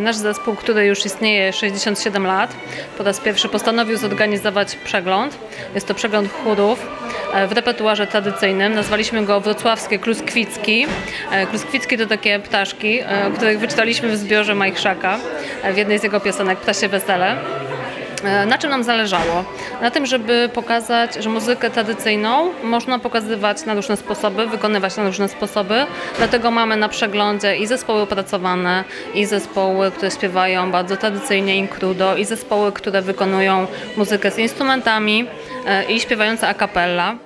Nasz zespół, który już istnieje 67 lat, po raz pierwszy postanowił zorganizować przegląd. Jest to przegląd chórów e, w repertuarze tradycyjnym. Nazwaliśmy go Wrocławskie Kluskwicki. E, Kluskwicki to takie ptaszki, e, o których wyczytaliśmy w zbiorze Majchrzaka w jednej z jego piosenek Ptasie Wesele. E, Na czym nam zależało? Na tym, żeby pokazać, że muzykę tradycyjną można pokazywać na różne sposoby, wykonywać na różne sposoby. Dlatego mamy na przeglądzie i zespoły opracowane, i zespoły, które śpiewają bardzo tradycyjnie inkrudo, i zespoły, które wykonują muzykę z instrumentami, e, i śpiewające a cappella.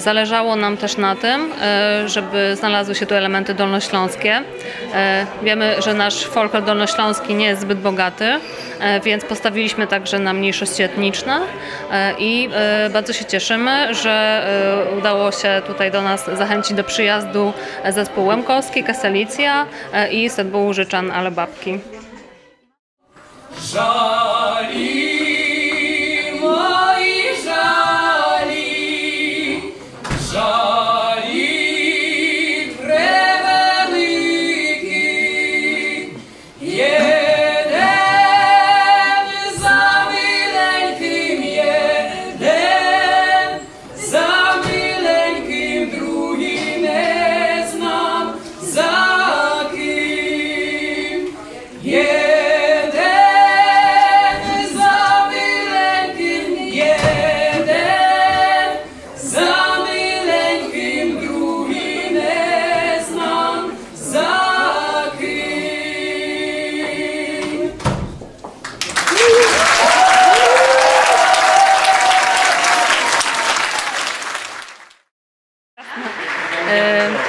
Zależało nam też na tym, e, żeby znalazły się tu elementy dolnośląskie. E, Wiemy, że nasz folklor dolnośląski nie jest zbyt bogaty, e, więc postawiliśmy także na mniejszości etniczne e, i e, bardzo się cieszymy, że e, udało się tutaj do nas zachęcić do przyjazdu zespół Łemkowski, Kaselicja e, i zespół Życzan Ale Babki. Żali,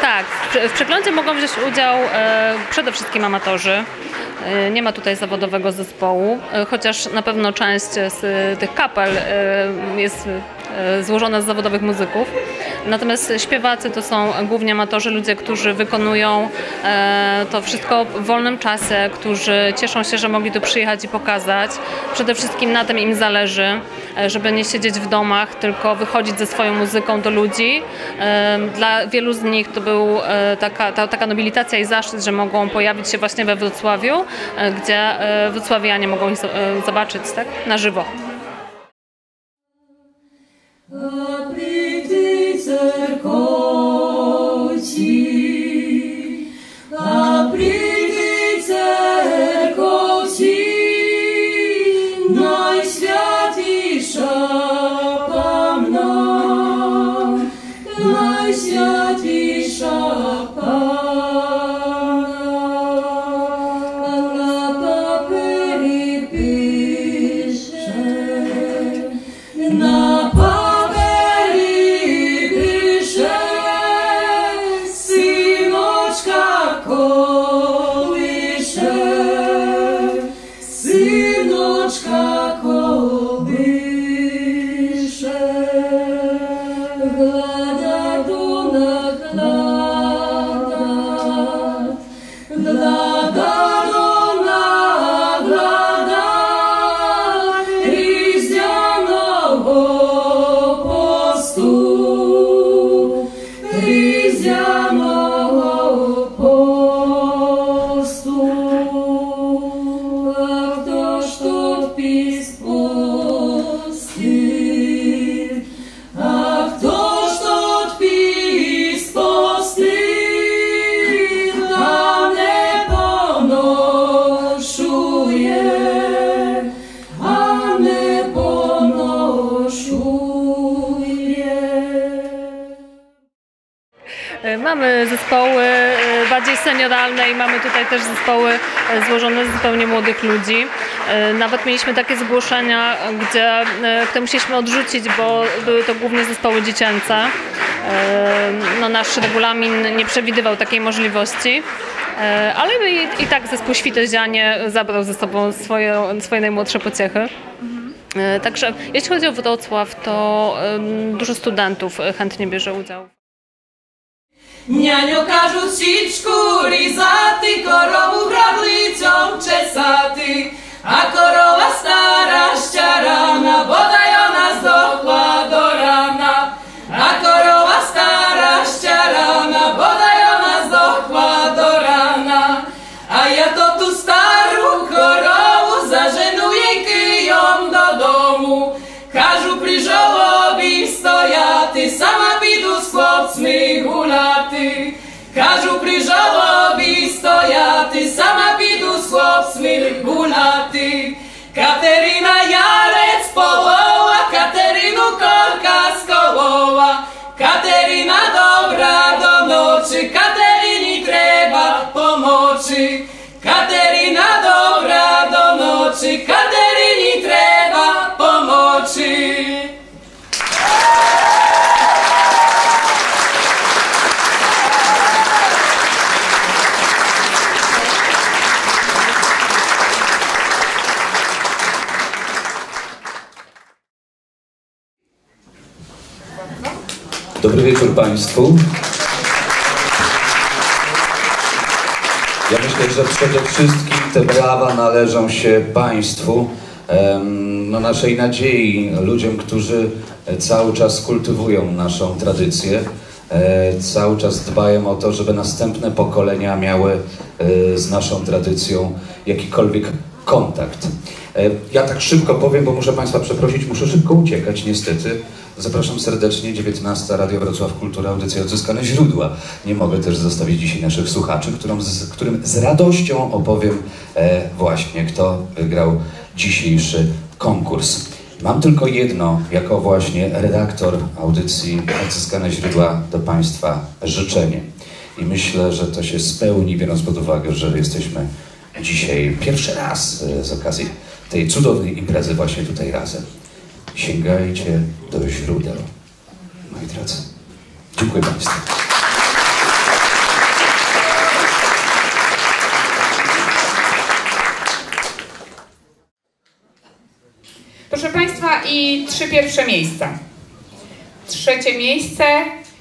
Tak, w prze- w przeglądzie mogą wziąć udział e, przede wszystkim amatorzy. E, Nie ma tutaj zawodowego zespołu, e, chociaż na pewno część z e, tych kapel e, jest e, złożona z zawodowych muzyków. Natomiast śpiewacy to są głównie amatorzy, ludzie, którzy wykonują e, to wszystko w wolnym czasie, którzy cieszą się, że mogli tu przyjechać i pokazać. Przede wszystkim na tym im zależy, e, żeby nie siedzieć w domach, tylko wychodzić ze swoją muzyką do ludzi. E, Dla wielu z nich to był e, taka, ta, taka nobilitacja i zaszczyt, że mogą pojawić się właśnie we Wrocławiu, e, gdzie e, wrocławianie mogą ich zo- e, zobaczyć tak, na żywo. A good mamy zespoły e, bardziej senioralne i mamy tutaj też zespoły e, złożone z zupełnie młodych ludzi. E, Nawet mieliśmy takie zgłoszenia, gdzie, e, które musieliśmy odrzucić, bo były to głównie zespoły dziecięce. E, No, nasz regulamin nie przewidywał takiej możliwości. E, Ale i, i tak zespół Świtezianie zabrał ze sobą swoje, swoje najmłodsze pociechy. E, Także jeśli chodzi o Wrocław, to dużo studentów e, chętnie bierze udział. Няньо кажуть, січку різати, корову грабlicą czesати, a korова стара щарана, бодай Kateryni treba pomocy. Dobry wieczór Państwu. Ja myślę, że przede wszystkim te brawa należą się Państwu, no naszej nadziei, ludziom, którzy cały czas kultywują naszą tradycję, e, cały czas dbają o to, żeby następne pokolenia miały e, z naszą tradycją jakikolwiek kontakt. E, Ja tak szybko powiem, bo muszę Państwa przeprosić, muszę szybko uciekać niestety. Zapraszam serdecznie, 19 Radio Wrocław Kultura, audycja Odzyskane Źródła. Nie mogę też zostawić dzisiaj naszych słuchaczy, którym z, którym z radością opowiem e, właśnie, kto wygrał dzisiejszy konkurs. Mam tylko jedno, jako właśnie redaktor audycji Odzyskane Źródła do Państwa życzenie. I myślę, że to się spełni, biorąc pod uwagę, że jesteśmy dzisiaj pierwszy raz e, z okazji tej cudownej imprezy właśnie tutaj razem. Sięgajcie do źródeł, moi drodzy. Dziękuję Państwu. Proszę Państwa, i trzy pierwsze miejsca. Trzecie miejsce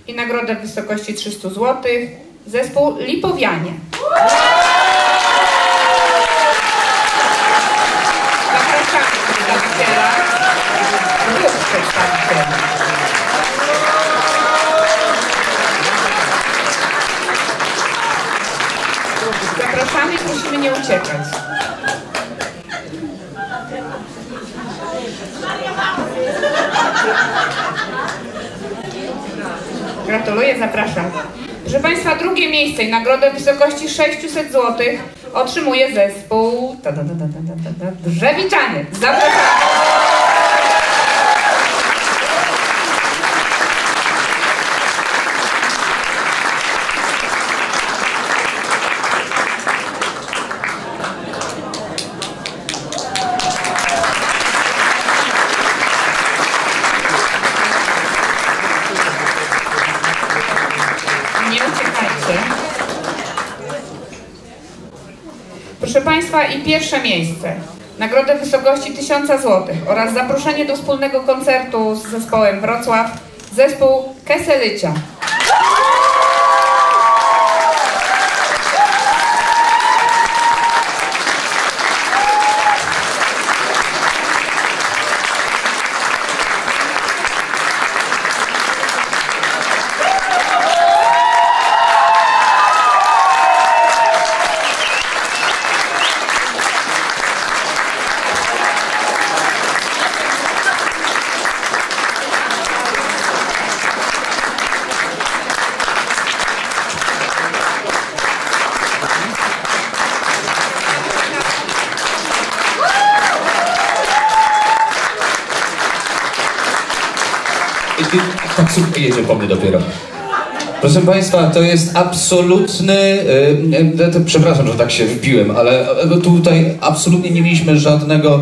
i nagrodę w wysokości 300 zł. Zespół Lipowianie. Zapraszamy i prosimy nie uciekać. Gratuluję, zapraszam. Proszę Państwa, drugie miejsce i nagrodę w wysokości 600 zł otrzymuje zespół ta. Zapraszam. Nie uciekajcie. Proszę Państwa, i pierwsze miejsce. Nagrodę w wysokości 1000 zł oraz zaproszenie do wspólnego koncertu z zespołem Wrocław, zespół Keselycia. I ty, taksówka jedzie po mnie dopiero. Proszę Państwa, to jest absolutny. e, e, to- przepraszam, że tak się wbiłem, ale tutaj absolutnie nie mieliśmy żadnego.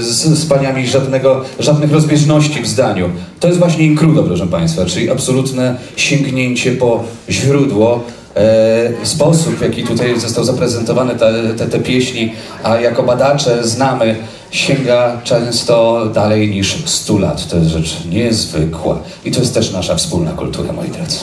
z, z paniami żadnego, żadnych rozbieżności w zdaniu. To jest właśnie inkrudo, proszę Państwa, czyli absolutne sięgnięcie po źródło. E, sposób, w jaki tutaj został zaprezentowane te, te, te pieśni, a jako badacze znamy, sięga często dalej niż 100 lat. To jest rzecz niezwykła i to jest też nasza wspólna kultura, moi drodzy.